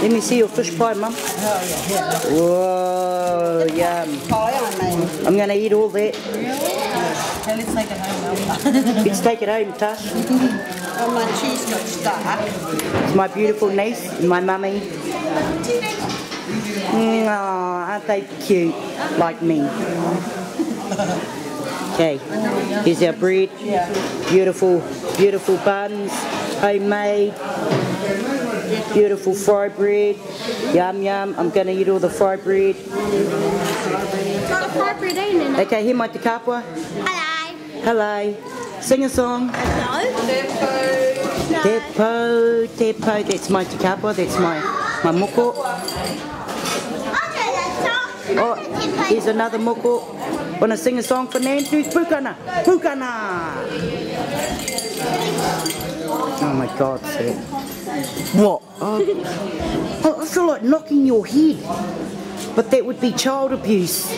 Let me see your fish pie, Mum. Whoa, yum. I'm going to eat all that. Okay, let's take it home, Mum. let's take it home, Tash. oh, my cheese got stuck. It's my beautiful niece and my mummy. Mm, aren't they cute? Like me. Okay, here's our bread. Beautiful, beautiful buns, homemade. Beautiful fry bread. Yum yum. I'm gonna eat all the fry bread. Fry bread in it. Okay, here my te kapua. Hello. Hello. Sing a song. No. Te po, te po. That's my te kapua. That's my my moko. Oh, here's another moko. Wanna sing a song for Nancy? Pukana, Pukana. Oh my God. What? Oh, I feel like knocking your head, but that would be child abuse.